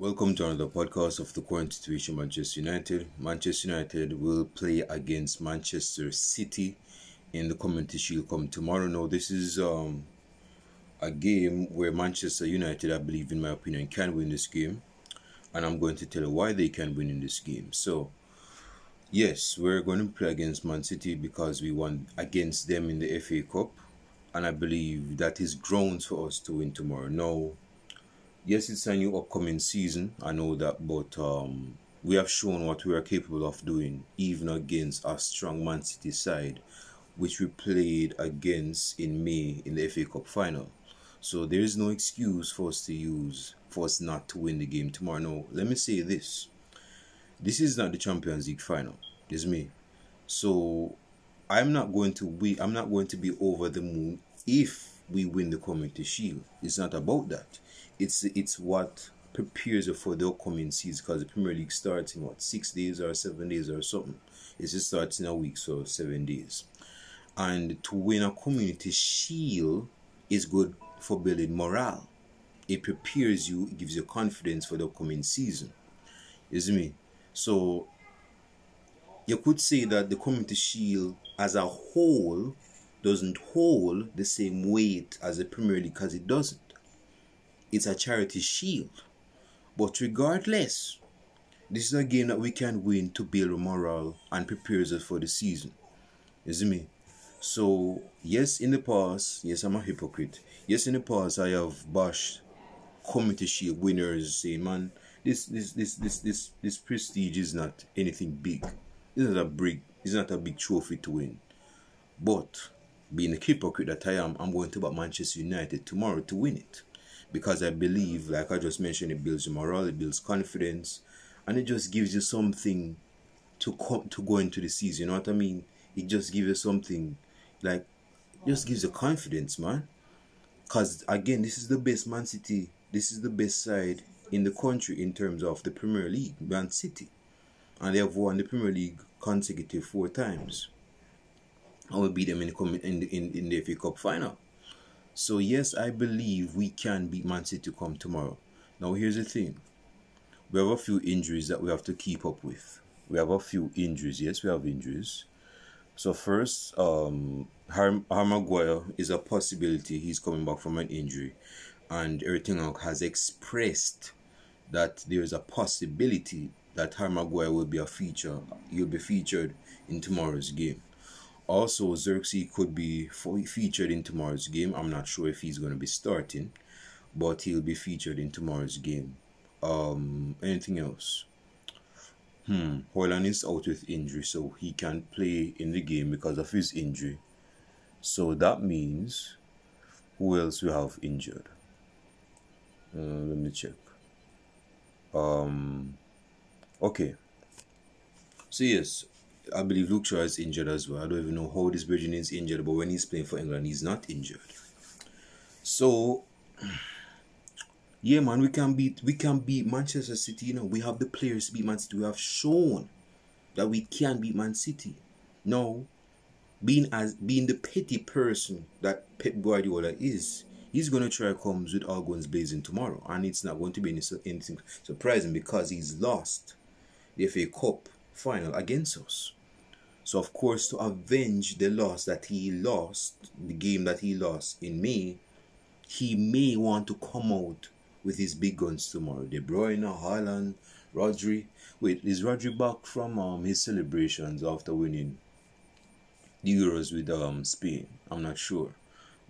Welcome to another podcast of the current situation Manchester United. Manchester United will play against Manchester City in the Community Shield come tomorrow. Now this is um a game where Manchester United, I believe in my opinion, can win this game. And I'm going to tell you why they can win in this game. So yes, we're going to play against Man City because we won against them in the FA Cup. And I believe that is grounds for us to win tomorrow. Now yes, it's a new upcoming season. I know that, but um, we have shown what we are capable of doing, even against a strong Man City side, which we played against in May in the FA Cup final. So there is no excuse for us to use for us not to win the game tomorrow. No, let me say this: this is not the Champions League final. It's me. So I'm not going to be. I'm not going to be over the moon if we win the Community Shield. It's not about that. It's it's what prepares you for the upcoming season because the Premier League starts in what six days or seven days or something. It just starts in a week, so seven days. And to win a Community Shield is good for building morale. It prepares you, it gives you confidence for the upcoming season. Is me. So you could say that the Community Shield as a whole doesn't hold the same weight as the Premier League because it doesn't. It's a charity shield. But regardless, this is a game that we can win to build morale and prepares us for the season. You see me? So, yes, in the past, yes, I'm a hypocrite. Yes, in the past, I have bashed community shield winners saying, man, this, this, this, this, this, this prestige is not anything big. It's not a big, it's not a big trophy to win. But being a hypocrite that I am, I'm going to back Manchester United tomorrow to win it. Because I believe, like I just mentioned, it builds your morale, it builds confidence, and it just gives you something to come to go into the season. You know what I mean? It just gives you something like just gives you confidence, man. Cause again, this is the best Man City. This is the best side in the country in terms of the Premier League, Man City, and they have won the Premier League consecutive four times. I will beat them in the in the, in, in the FA Cup final. So yes, I believe we can beat Man City come tomorrow. Now here's the thing. We have a few injuries that we have to keep up with. We have a few injuries. Yes, we have injuries. So first, um, Harry, Harry Maguire is a possibility. He's coming back from an injury, and everything has expressed that there is a possibility that Harry Maguire will be a feature. He'll be featured in tomorrow's game. Also, Zirkzee could be featured in tomorrow's game. I'm not sure if he's going to be starting, but he'll be featured in tomorrow's game. Um, anything else? Hmm. Hojlund is out with injury, so he can't play in the game because of his injury. So that means who else we have injured? Uh, let me check. Um. Okay. So yes, I believe Luke Shaw is injured as well. I don't even know how this Virgin is injured, but when he's playing for England, he's not injured. So, yeah, man, we can beat we can beat Manchester City. You know, we have the players to beat Man City. We have shown that we can beat Man City. Now, being as being the petty person that Pep Guardiola is, he's gonna try comes with all guns blazing tomorrow, and it's not going to be anything surprising because he's lost the FA Cup final against us. So, of course, to avenge the loss that he lost, the game that he lost in May, he may want to come out with his big guns tomorrow. De Bruyne, Haaland, Rodri. Wait, is Rodri back from um, his celebrations after winning the Euros with um, Spain? I'm not sure.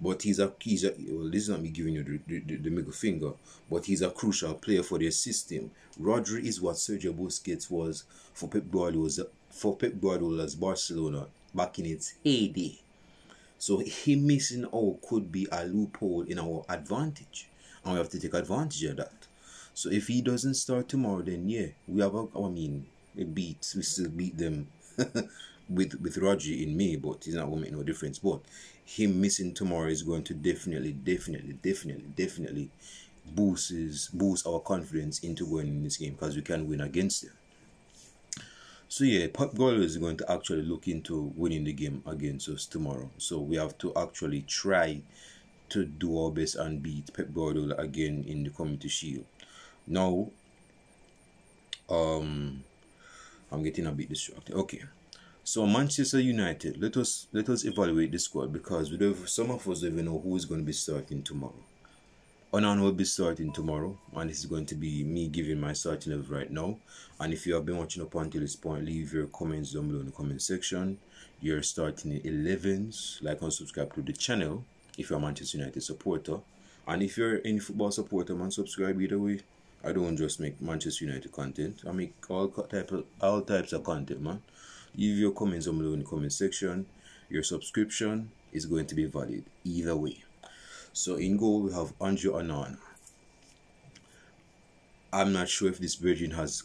But he's a he's a well. This is not me giving you the, the, the middle finger, but he's a crucial player for their system. Rodri is what Sergio Busquets was for Pep Guardiola's for Pep Guardiola's Barcelona back in its heyday. So him missing out could be a loophole in our advantage, and we have to take advantage of that. So if he doesn't start tomorrow, then yeah, we have a. I mean, it beats. We still beat them with with Rodri in May, but he's not going to make no difference. But him missing tomorrow is going to definitely, definitely, definitely, definitely boosts boosts our confidence into going in this game because we can win against them. So yeah, Pep Guardiola is going to actually look into winning the game against us tomorrow. So we have to actually try to do our best and beat Pep Guardiola again in the Community Shield. Now, um I'm getting a bit distracted. Okay. So Manchester United, let us let us evaluate the squad because we don't, some of us don't even know who is going to be starting tomorrow. Onana will be starting tomorrow, and this is going to be me giving my starting level right now. And if you have been watching up until this point, leave your comments down below in the comment section. You're starting in 11s, like and subscribe to the channel if you're a Manchester United supporter. And if you're any football supporter, man, subscribe either way. I don't just make Manchester United content. I make all type of, all types of content, man. Leave your comments down below in the comment section. Your subscription is going to be valid either way. So in goal we have Andre Onana. I'm not sure if this virgin has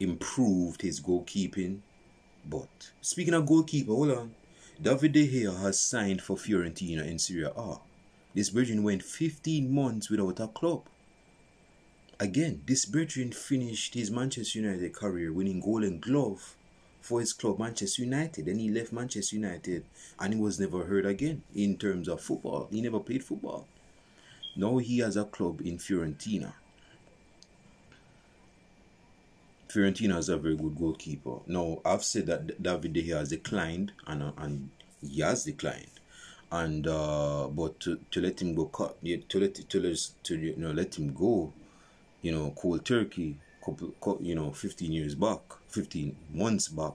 improved his goalkeeping, but speaking of goalkeeper, hold on. David De Gea has signed for Fiorentina in Serie A. This virgin went 15 months without a club. Again, this virgin finished his Manchester United career winning Golden Glove for his club Manchester United. Then he left Manchester United and he was never heard again in terms of football. He never played football. Now he has a club in Fiorentina. Fiorentina is a very good goalkeeper. Now I've said that David De Gea has declined and uh, and he has declined. And uh, but to, to let him go cut to let to let to you know let him go, you know, cold turkey couple, you know, 15 years back, 15 months back,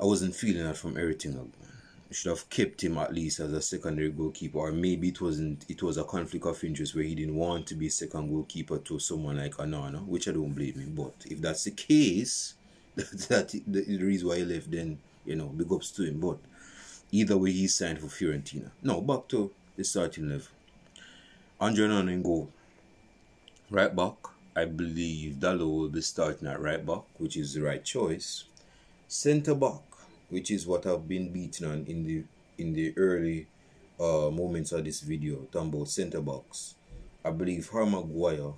I wasn't feeling that from everything. I should have kept him at least as a secondary goalkeeper, or maybe it wasn't. It was a conflict of interest where he didn't want to be second goalkeeper to someone like Onana, which I don't blame him. But if that's the case, that, that the reason why he left, then you know, big ups to him. But either way, he signed for Fiorentina. Now back to the starting level. Andre Onana in goal. Right back, I believe Dalot will be starting at right back, which is the right choice. Centre back, which is what I've been beating on in the in the early uh, moments of this video, talking centre backs. I believe Harry Maguire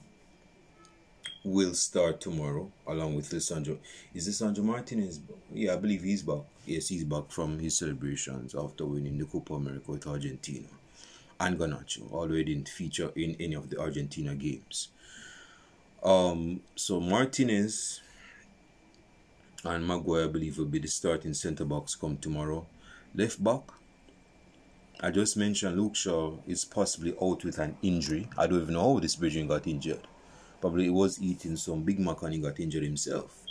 will start tomorrow along with Lisandro. Is Lisandro Martinez? Yeah, I believe he's back. Yes, he's back from his celebrations after winning the Copa America with Argentina. And Garnacho already didn't feature in any of the Argentina games. Um, so Martinez and Maguire, I believe, will be the starting centre backs come tomorrow. Left back, I just mentioned Luke Shaw is possibly out with an injury. I don't even know how this Bridging got injured. Probably he was eating some Big Mac and he got injured himself.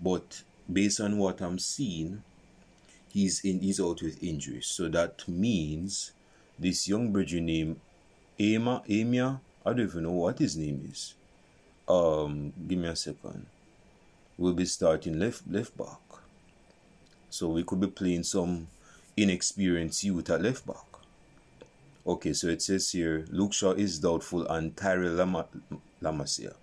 But based on what I'm seeing, he's in he's out with injuries. So that means this young Bridging named Ema Amia, I don't even know what his name is um give me a second. We'll be starting left left back. So we could be playing some inexperienced youth at left back. Okay so it says here Luke Shaw is doubtful and Tyrell Lama, Lamasia.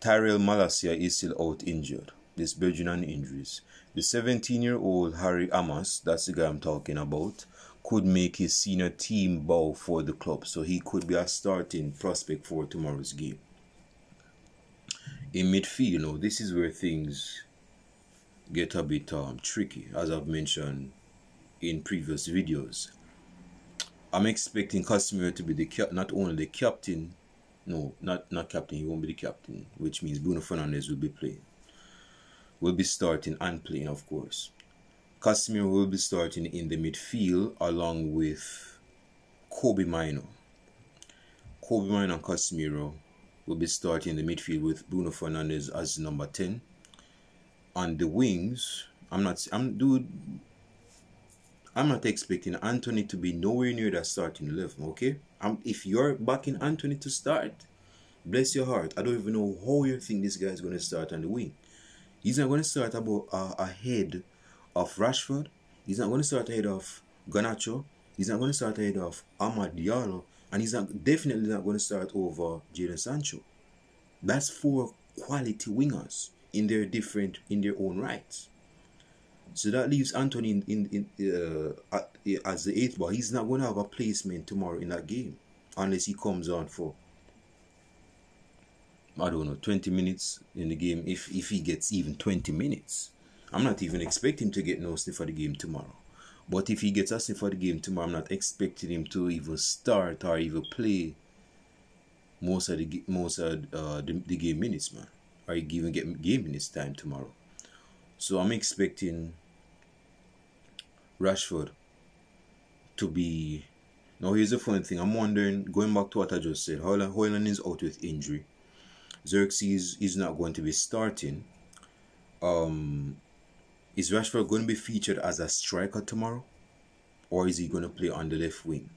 Tyrell Malacia is still out injured. This Belgian injuries. The 17 year old Harry Amass that's the guy I'm talking about could make his senior team bow for the club. So he could be a starting prospect for tomorrow's game in midfield, you know, this is where things get a bit um, tricky, as I've mentioned in previous videos. I'm expecting Casemiro to be the not only the captain, no, not not captain, he won't be the captain, which means Bruno Fernandes will be playing. Will be starting and playing, of course. Casemiro will be starting in the midfield along with Kobbie Mainoo. Kobbie Mainoo and Casemiro will be starting in the midfield with Bruno Fernandes as number 10. On the wings, I'm not I'm dude I'm not expecting Antony to be nowhere near that starting 11, okay? Um, if you're backing Antony to start, bless your heart. I don't even know how you think this guy is going to start on the wing. He's not going to start about uh, ahead of Rashford. He's not going to start ahead of Garnacho. He's not going to start ahead of Amad Diallo. And he's not, definitely not going to start over Jadon Sancho. That's four quality wingers in their different, in their own rights. So that leaves Antony in, in, in uh, as the eighth ball. He's not going to have a placement tomorrow in that game unless he comes on for I don't know 20 minutes in the game. If if he gets even 20 minutes, I'm not even expecting to get no sniff for the game tomorrow. But if he gets us for the game tomorrow, I'm not expecting him to even start or even play most of the most of uh, the, the game minutes, man. You even get game minutes time tomorrow? So I'm expecting Rashford to be. Now here's the funny thing. I'm wondering, going back to what I just said, Hojlund, Hojlund is out with injury. Zirkzee is not going to be starting. Um, is Rashford going to be featured as a striker tomorrow, or is he going to play on the left wing?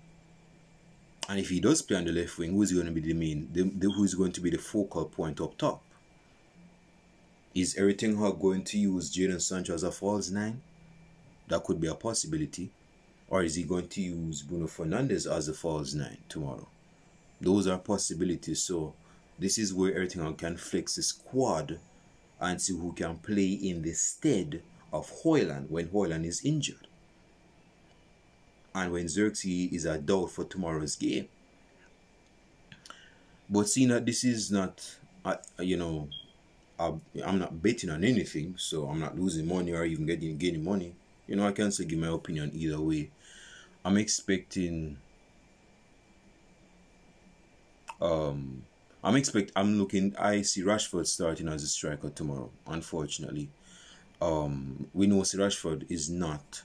And if he does play on the left wing, who's going to be the main? The, the, who's going to be the focal point up top? Is Erik going to use Jadon Sancho as a false nine? That could be a possibility. Or is he going to use Bruno Fernandes as a false nine tomorrow? Those are possibilities. So this is where Erik can flex the squad and see who can play in the stead of Hojlund when Hojlund is injured and when Zirkzee is a doubt for tomorrow's game. But seeing that this is not, uh, you know, I, I'm not betting on anything, so I'm not losing money or even getting gaining money. You know, I can still give my opinion either way. I'm expecting. Um, I'm expect. I'm looking. I see Rashford starting as a striker tomorrow. Unfortunately, um, we know see Rashford is not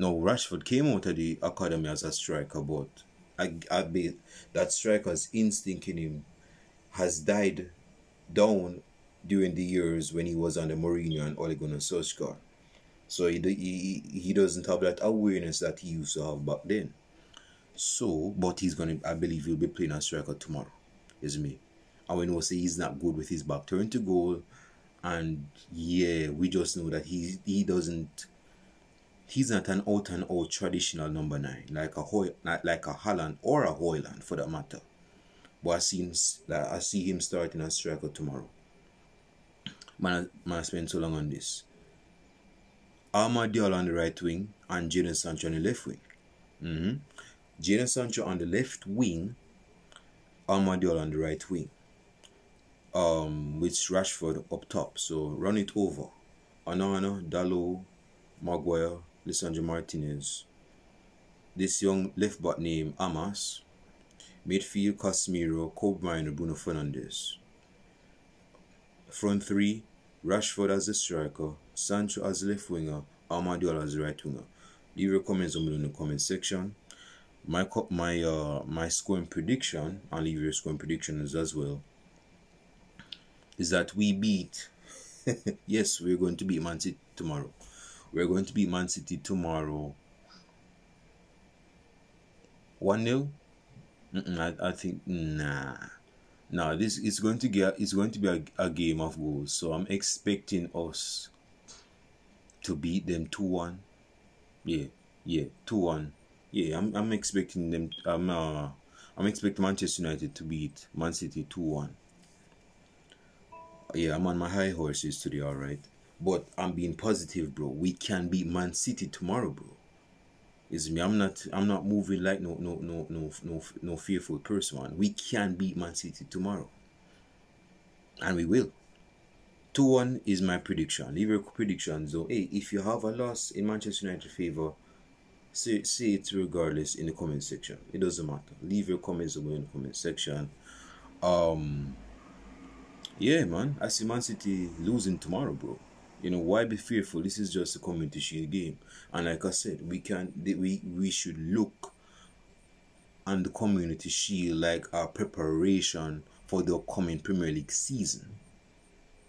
now, Rashford came out of the academy as a striker, but I, I bet that striker's instinct in him has died down during the years when he was under Mourinho and Ole Gunnar Solskjaer. So he, he, he doesn't have that awareness that he used to have back then. So, but he's going to, I believe he'll be playing as striker tomorrow, is me. And we know say he's not good with his back turn to goal. And yeah, we just know that he he doesn't he's not an out and out traditional number nine like a Hoy, like a Haaland or a Hojlund for that matter. But I see him, I see him starting a striker tomorrow. Man, man, I spend so long on this. Amad Diallo on the right wing and Jadon Sancho on the left wing. Mm-hmm. Sancho on the left wing, Amad Diallo on the right wing. Um, with Rashford up top. So run it over. Onana, Dalot, Maguire, Lisandro Martinez. This young left back named Amass. Midfield Casemiro, Kobbie Bruno Fernandes. Front three, Rashford as the striker, Sancho as left winger, Amad Diallo as right winger. Leave your comments down below in the comment section. My my uh my scoring prediction, I'll leave your scoring predictions as well. Is that we beat yes, we're going to beat Man City tomorrow. We're going to beat Man City tomorrow. 1 0? I, I think, nah. Nah, this is going to get it's going to be a, a game of goals. So I'm expecting us to beat them 2 1. Yeah, yeah, 2 1. Yeah, I'm, I'm expecting them. I'm, uh, I'm expecting Manchester United to beat Man City 2 1. Yeah, I'm on my high horses today, alright. But I'm being positive, bro. We can beat Man City tomorrow, bro. Is me. I'm not. I'm not moving like no, no, no, no, no, no fearful person. We can beat Man City tomorrow, and we will. Two one is my prediction. Leave your predictions. So, hey, if you have a loss in Manchester United favor, say say it regardless in the comment section. It doesn't matter. Leave your comments in the comment section. Um. Yeah, man. I see Man City losing tomorrow, bro. You know, why be fearful? This is just a community shield game. And like I said, we can we we should look on the community shield like our preparation for the upcoming Premier League season.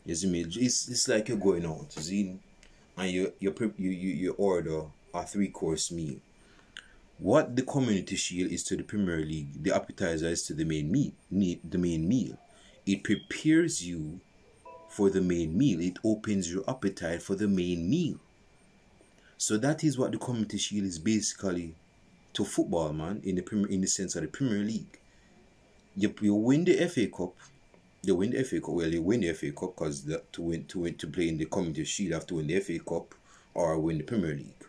You see me? It's, it's like you're going out, you see, and you you you you, order a three course meal. What the community shield is to the Premier League, the appetizer is to the main meal. The main meal. It prepares you for the main meal. It opens your appetite for the main meal. So that is what the Community Shield is basically to football, man, in the Premier, in the sense of the Premier League. You, you win the FA Cup, you win the FA Cup. Well, you win the FA Cup because to win to win to play in the Community Shield, you have to win the FA Cup or win the Premier League.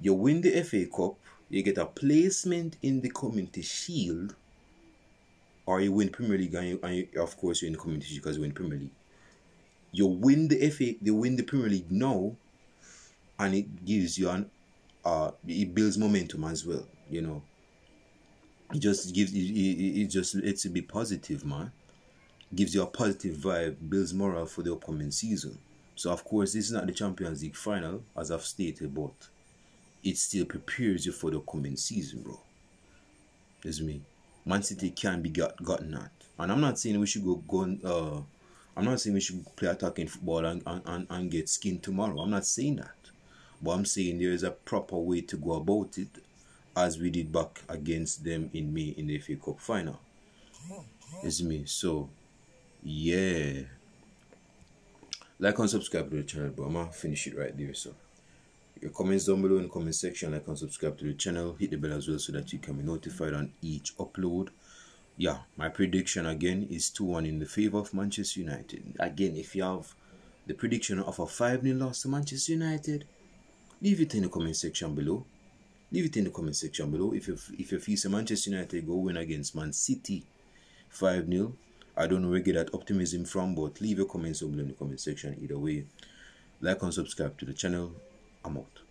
You win the FA Cup, you get a placement in the Community Shield, or you win Premier League, and, you, and you, of course you're in the Community because you win Premier League. You win the FA, they win the Premier League now, and it gives you an, uh, it builds momentum as well. You know, it just gives it, it, it just lets you be positive man. Gives you a positive vibe builds morale for the upcoming season. So of course this is not the champions league final as i've stated but it still prepares you for the coming season bro. That's me man city can be got, gotten at and i'm not saying we should go go uh i'm not saying we should play attacking football and, and, and get skinned tomorrow i'm not saying that but i'm saying there is a proper way to go about it as we did back against them in May in the FA Cup final. It's me. So, yeah. Like and subscribe to the channel, but I'm gonna finish it right there. So, your comments down below in the comment section. Like and subscribe to the channel. Hit the bell as well so that you can be notified on each upload. Yeah, my prediction again is 2 1 in the favor of Manchester United. Again, if you have the prediction of a 5 0 loss to Manchester United, leave it in the comment section below. Leave it in the comment section below. If you if you feel Manchester United go win against Man City 5 0, I don't know where get that optimism from, but leave your comments below in the comment section either way. Like and subscribe to the channel. I'm out.